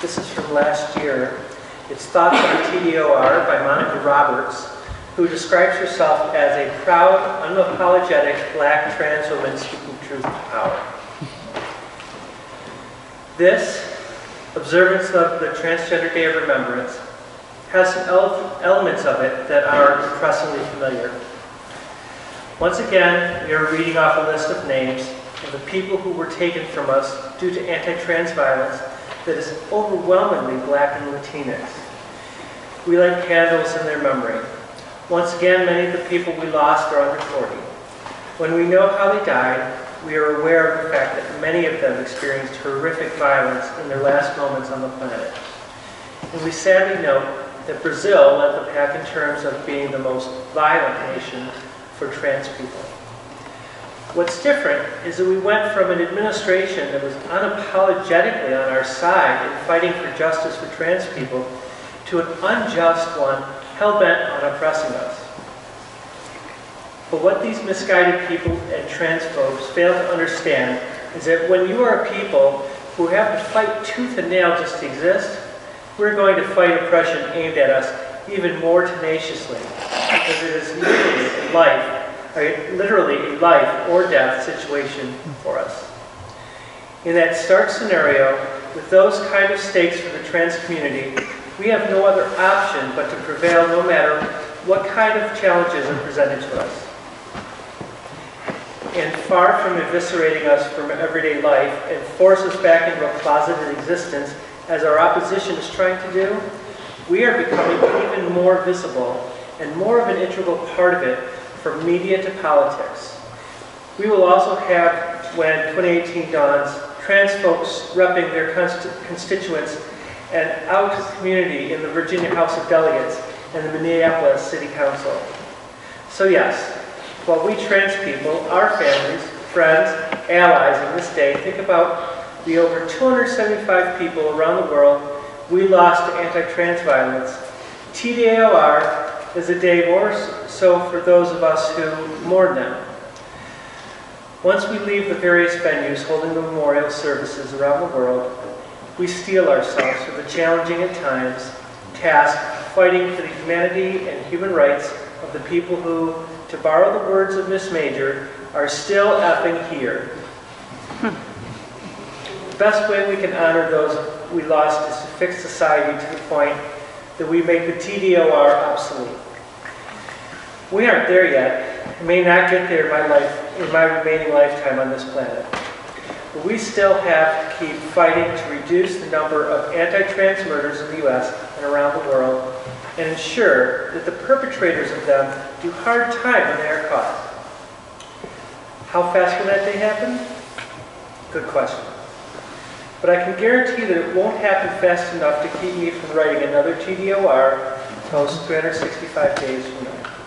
This is from last year. It's Thoughts on TDOR by Monica Roberts, who describes herself as a proud, unapologetic black trans woman speaking truth to power. This observance of the Transgender Day of Remembrance has some ele- elements of it that are impressively familiar. Once again, we are reading off a list of names of the people who were taken from us due to anti-trans violence that is overwhelmingly black and Latinx. We light candles in their memory. Once again, many of the people we lost are under 40. When we know how they died, we are aware of the fact that many of them experienced horrific violence in their last moments on the planet. And we sadly note that Brazil led the pack in terms of being the most violent nation for trans people. What's different is that we went from an administration that was unapologetically on our side in fighting for justice for trans people to an unjust one hell-bent on oppressing us. But what these misguided people and trans folks fail to understand is that when you are a people who have to fight tooth and nail just to exist, we're going to fight oppression aimed at us even more tenaciously, because it is literally life, a, literally a life or death situation for us. In that stark scenario, with those kind of stakes for the trans community, we have no other option but to prevail no matter what kind of challenges are presented to us. And far from eviscerating us from everyday life and force us back into a closeted existence as our opposition is trying to do, we are becoming even more visible and more of an integral part of it from media to politics. We will also have, when 2018 dawns, trans folks repping their const- constituents and out community in the Virginia House of Delegates and the Minneapolis City Council. So yes, while we trans people, our families, friends, allies in this day think about the over 275 people around the world we lost to anti-trans violence, TDOR is a day more so for those of us who mourn them. Once we leave the various venues holding the memorial services around the world, we steel ourselves for the challenging at times task of fighting for the humanity and human rights of the people who, to borrow the words of Miss Major, are still effing here. The best way we can honor those we lost is to fix society to the point that we make the TDOR obsolete. We aren't there yet, and may not get there in my life, in my remaining lifetime on this planet. But we still have to keep fighting to reduce the number of anti-trans murders in the U.S. and around the world, and ensure that the perpetrators of them do hard time when they are caught. How fast will that day happen? Good question. But I can guarantee that it won't happen fast enough to keep me from writing another TDOR post 365 days from now.